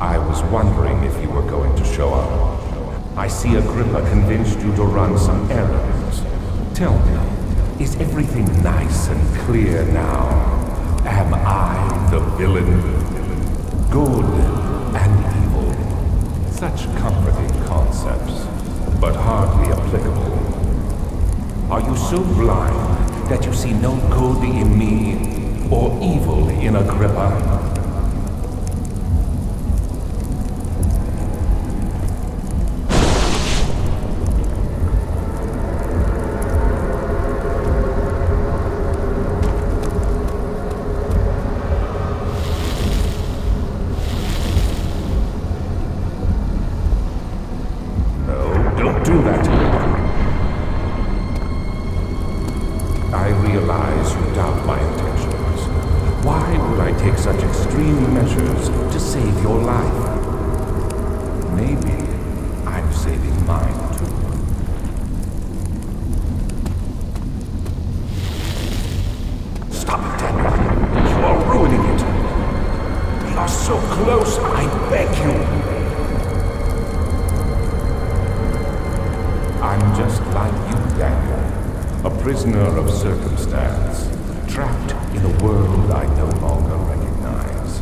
I was wondering if you were going to show up. I see Agrippa convinced you to run some errands. Tell me, is everything nice and clear now? Am I the villain? Good and evil. Such comforting concepts, but hardly applicable. Are you so blind that you see no good in me or evil in Agrippa? Do that. I realize you doubt my intentions. Why would I take such extreme measures to save your life? Maybe I'm saving mine too. Stop it, Daniel. You are ruining it. We are so close, I beg you. Prisoner of circumstance. Trapped in a world I no longer recognize.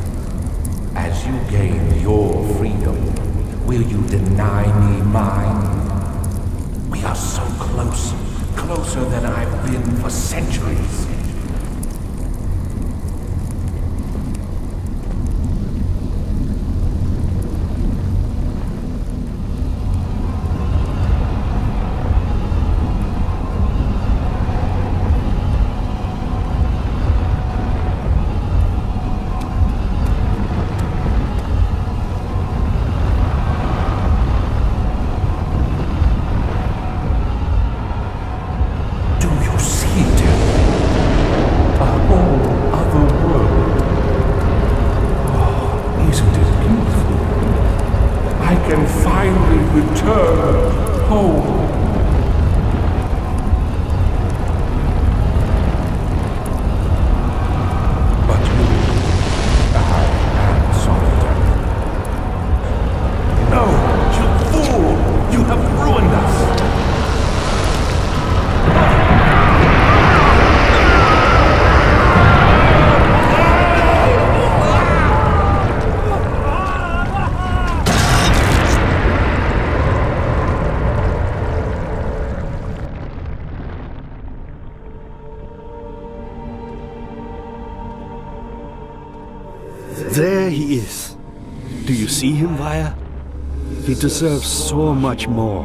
As you gain your freedom, will you deny me mine? We are so close. Closer than I've been for centuries. Do you see it? A whole other world. Oh, isn't it beautiful? I can finally return home. Is. Do you see him, Weyer? He deserves so much more.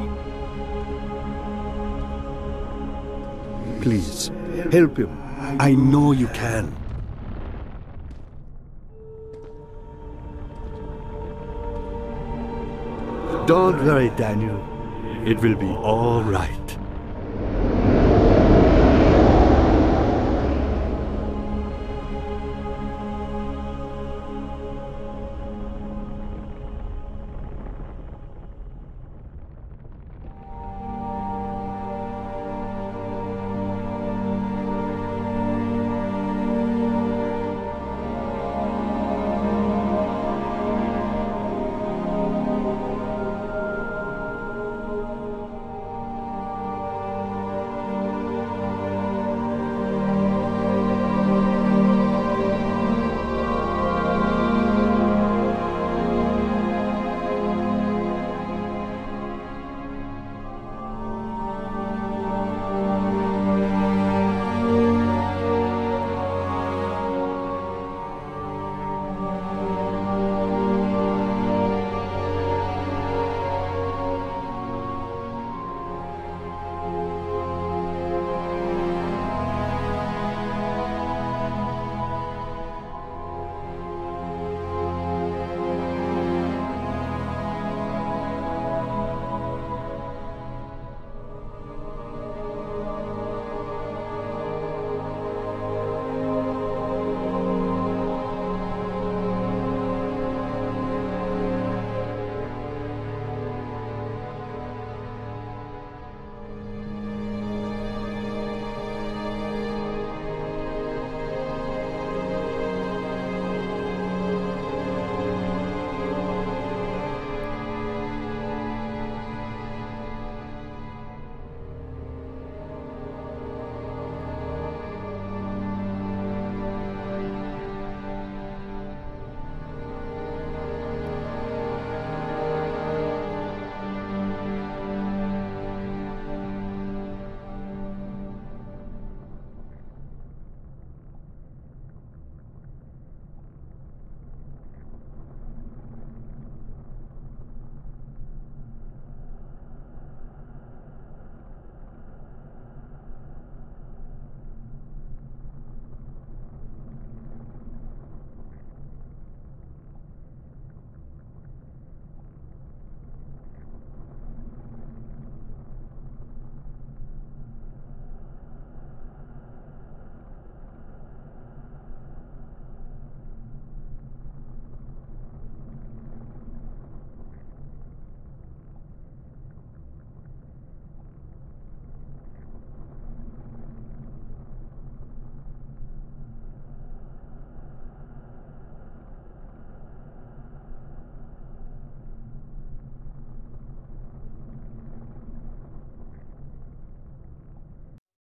Please, help him. I know you can. Don't worry, Daniel. It will be all right.